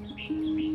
Mm-hmm.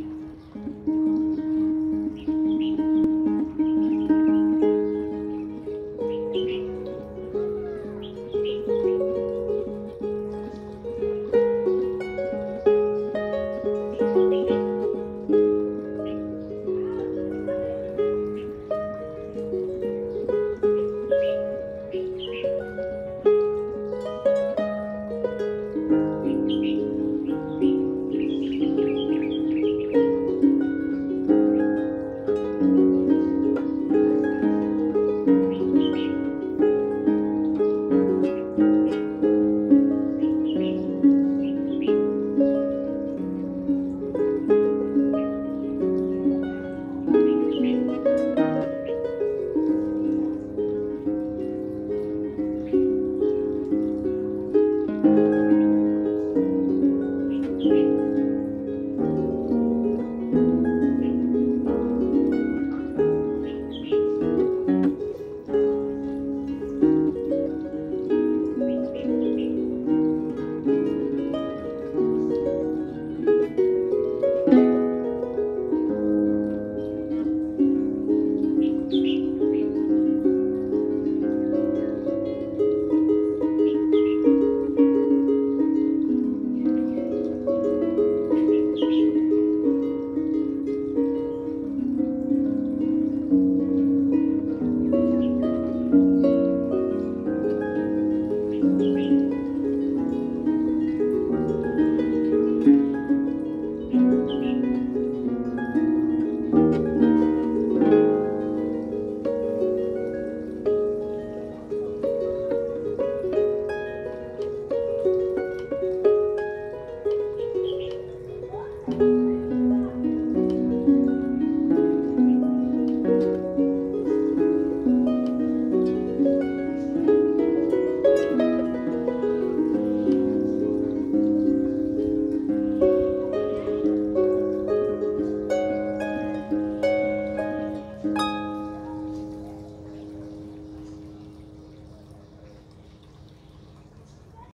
Música